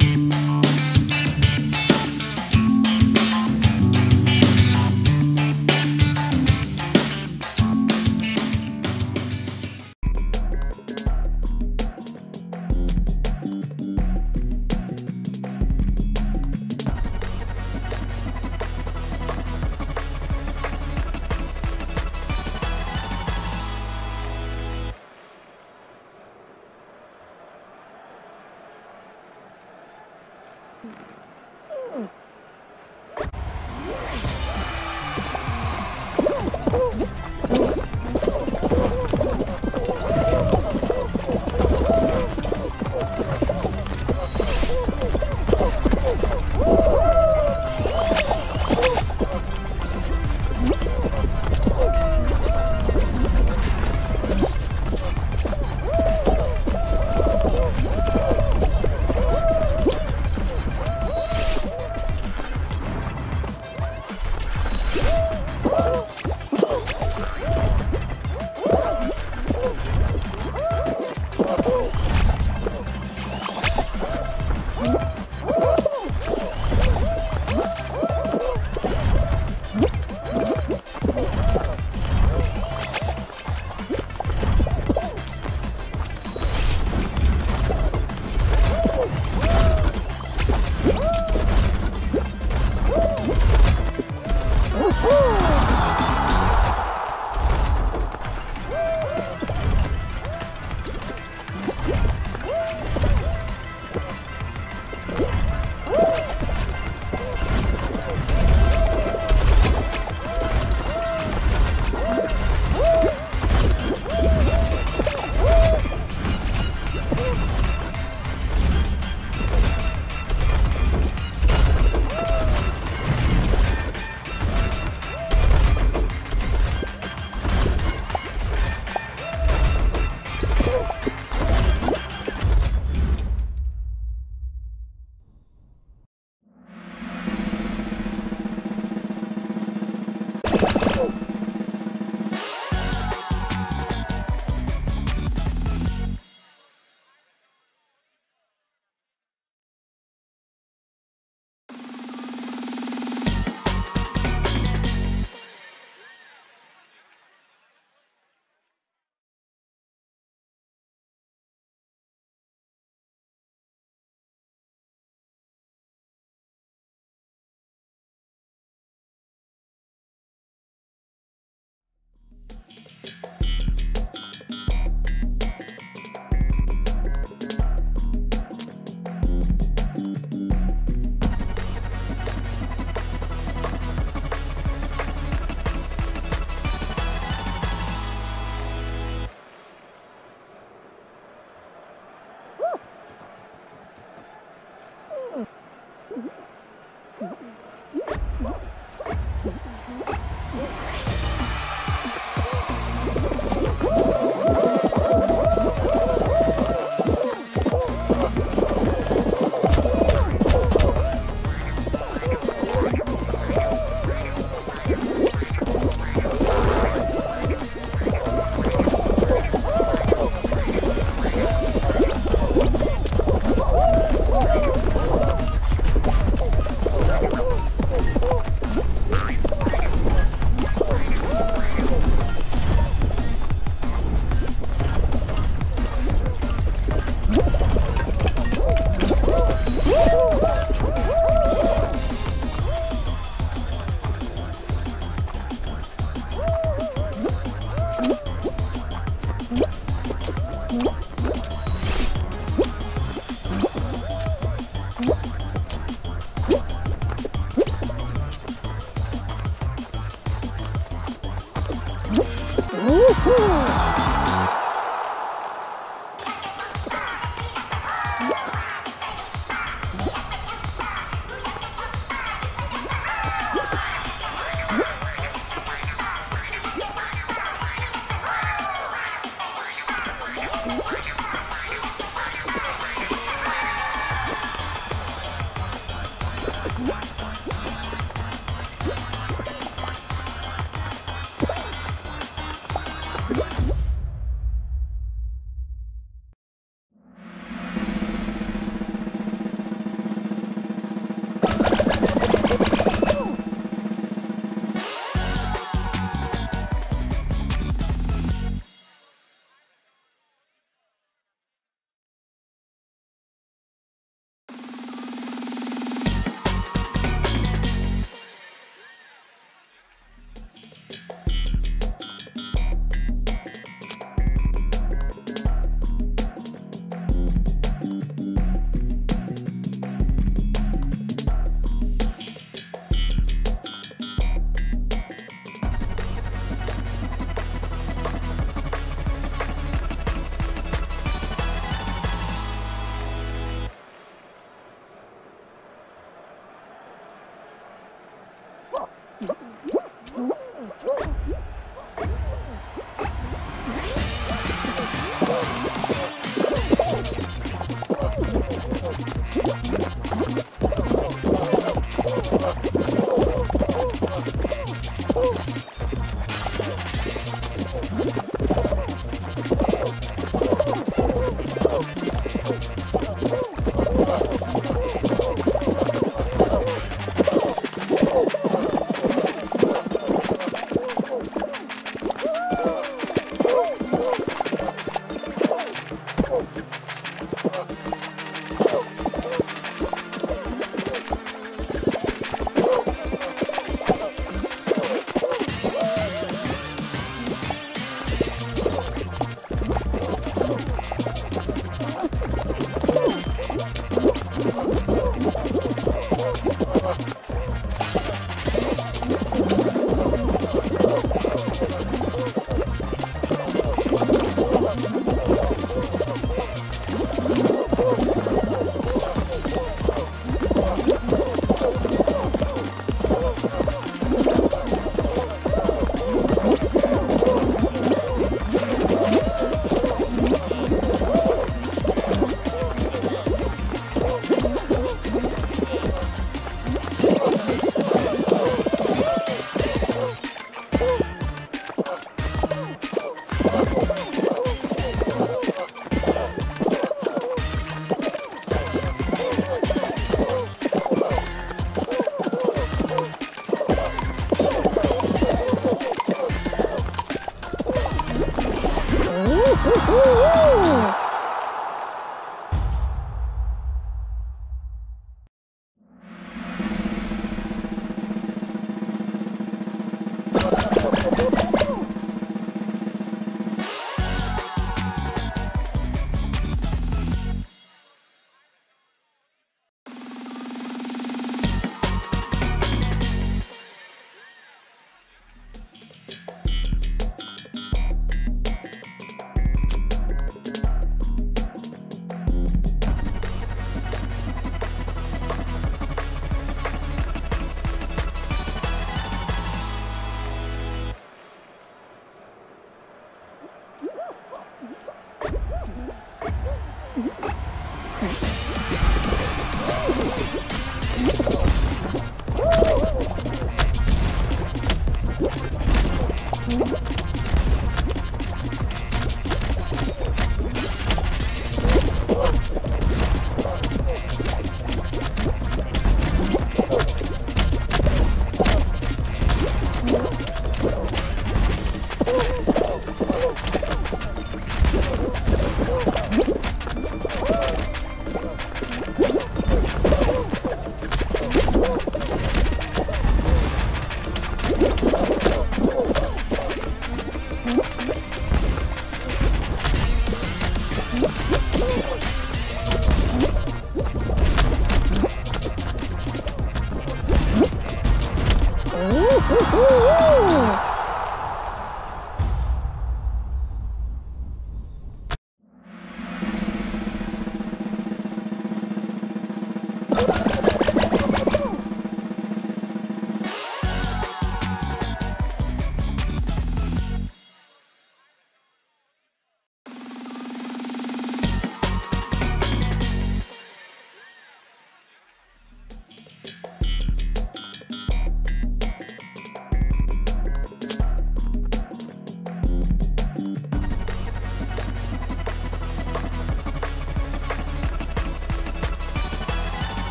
Música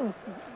Mm-hmm.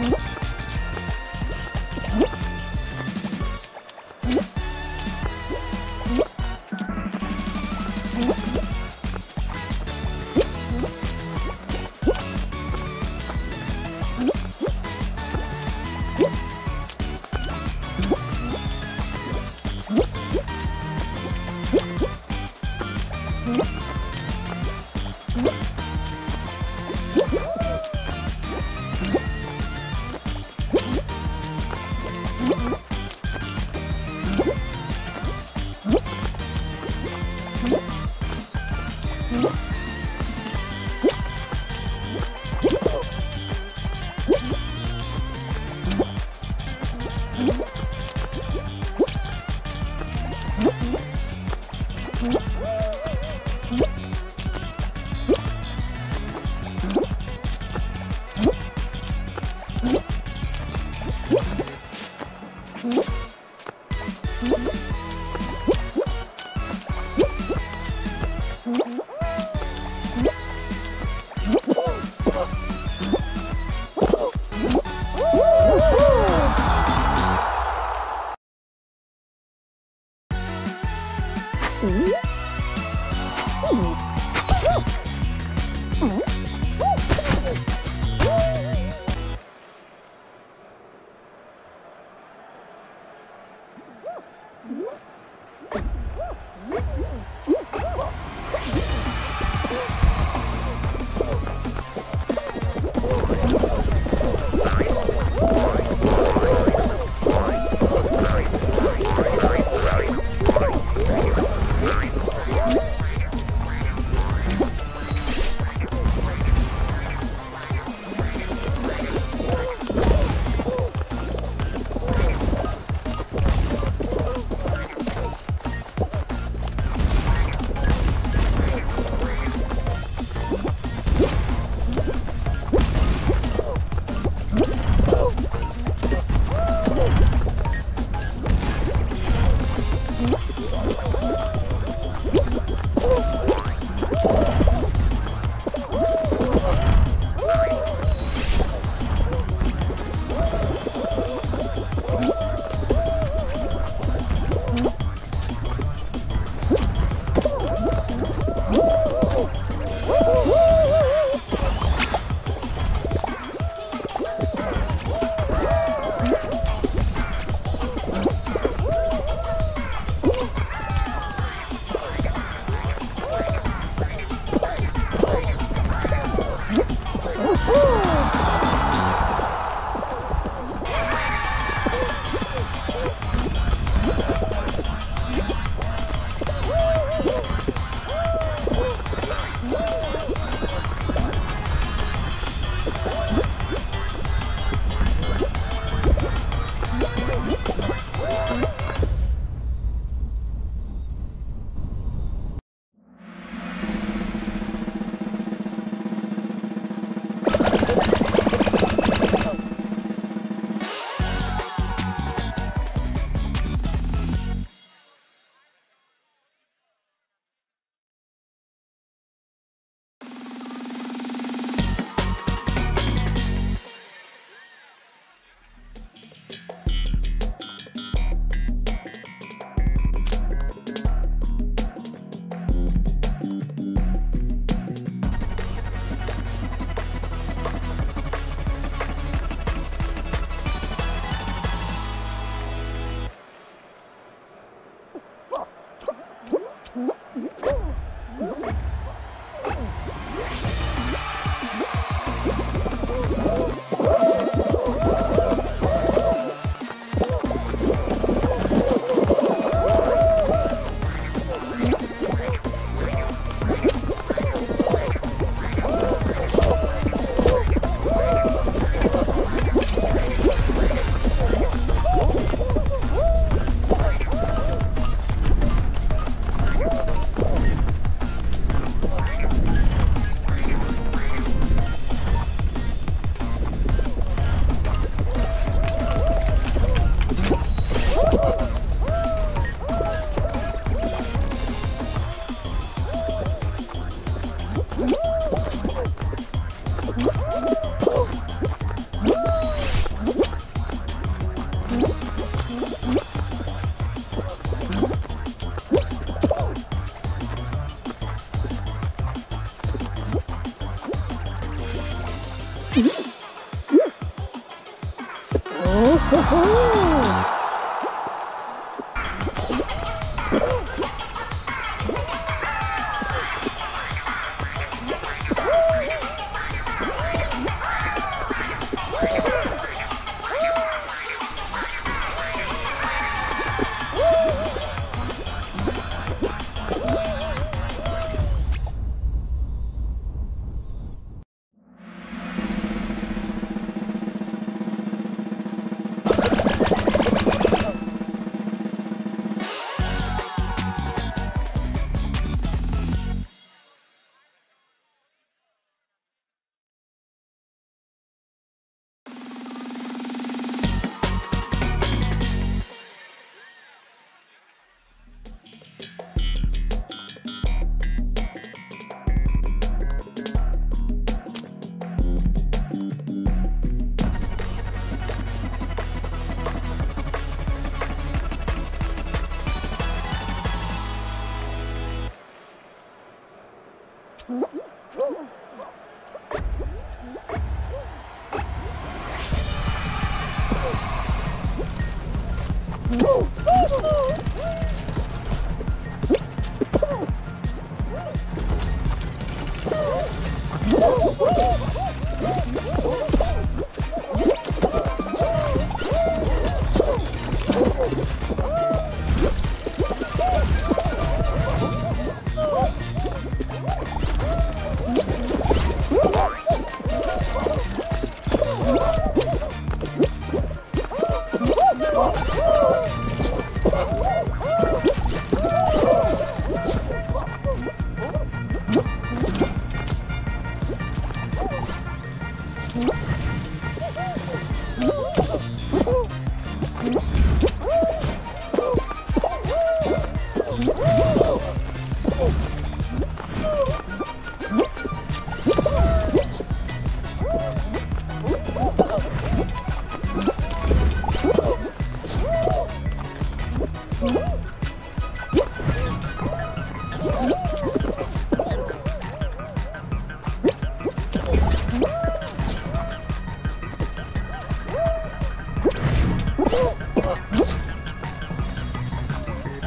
응?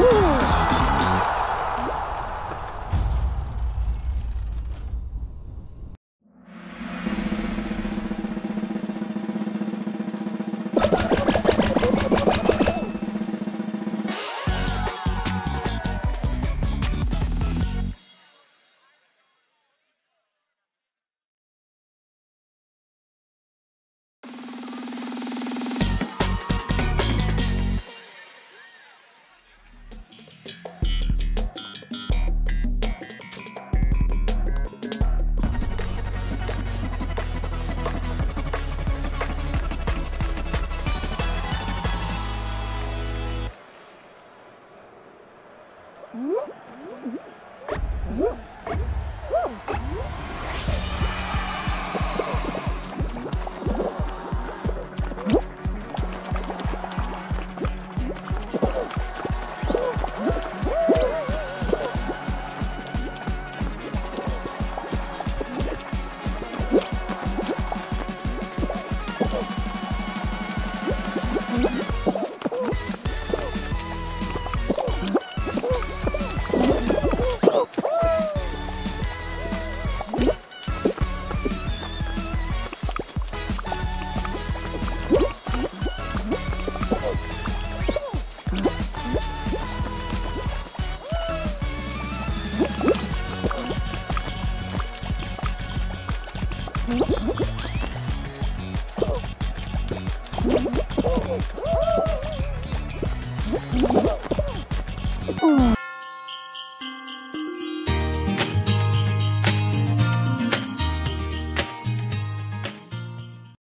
Ooh.